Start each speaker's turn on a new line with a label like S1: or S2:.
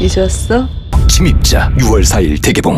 S1: 잊었어?
S2: 침입자 6월 4일 대개봉